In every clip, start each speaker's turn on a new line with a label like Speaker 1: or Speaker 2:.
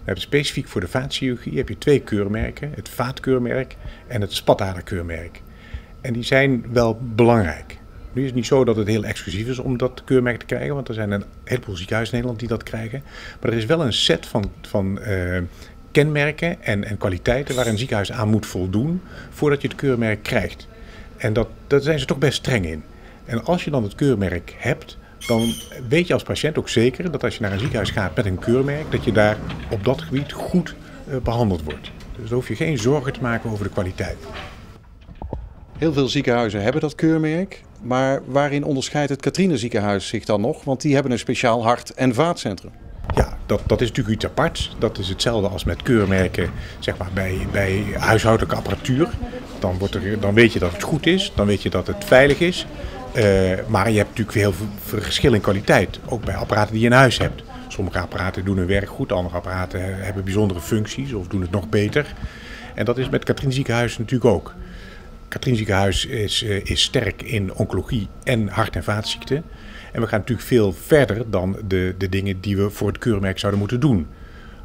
Speaker 1: We hebben specifiek voor de vaatchirurgie heb je twee keurmerken. Het vaatkeurmerk en het spataderkeurmerk. En die zijn wel belangrijk. Nu is het niet zo dat het heel exclusief is om dat keurmerk te krijgen, want er zijn een heleboel ziekenhuizen in Nederland die dat krijgen. Maar er is wel een set van, van uh, kenmerken en, en kwaliteiten waar een ziekenhuis aan moet voldoen voordat je het keurmerk krijgt. En dat, daar zijn ze toch best streng in. En als je dan het keurmerk hebt, dan weet je als patiënt ook zeker dat als je naar een ziekenhuis gaat met een keurmerk, dat je daar op dat gebied goed uh, behandeld wordt. Dus dan hoef je geen zorgen te maken over de kwaliteit.
Speaker 2: Heel veel ziekenhuizen hebben dat keurmerk. Maar waarin onderscheidt het Katrine ziekenhuis zich dan nog? Want die hebben een speciaal hart- en vaatcentrum.
Speaker 1: Ja, dat, dat is natuurlijk iets apart. Dat is hetzelfde als met keurmerken zeg maar, bij, bij huishoudelijke apparatuur. Dan, wordt er, dan weet je dat het goed is, dan weet je dat het veilig is. Uh, maar je hebt natuurlijk heel veel verschil in kwaliteit. Ook bij apparaten die je in huis hebt. Sommige apparaten doen hun werk goed, andere apparaten hebben bijzondere functies of doen het nog beter. En dat is met Katrien Ziekenhuis natuurlijk ook. Katrien Ziekenhuis is, uh, is sterk in oncologie en hart- en vaatziekten. En we gaan natuurlijk veel verder dan de, de dingen die we voor het keurmerk zouden moeten doen.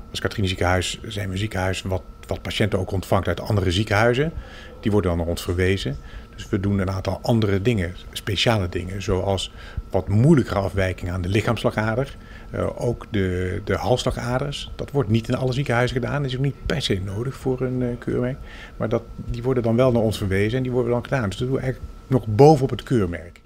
Speaker 1: Als Katrien Ziekenhuis zijn we een ziekenhuis wat, wat patiënten ook ontvangt uit andere ziekenhuizen. Die worden dan naar ons verwezen. Dus we doen een aantal andere dingen, speciale dingen, zoals wat moeilijkere afwijkingen aan de lichaamslagader. Uh, ook de, de halsslagaders. Dat wordt niet in alle ziekenhuizen gedaan. Dat is ook niet per se nodig voor een uh, keurmerk. Maar dat, die worden dan wel naar ons verwezen en die worden dan gedaan. Dus dat doen we eigenlijk nog bovenop het keurmerk.